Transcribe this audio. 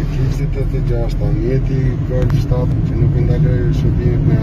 Eklipsi 86, mjeti Golf 7 që nuk ndaloj shërbimit me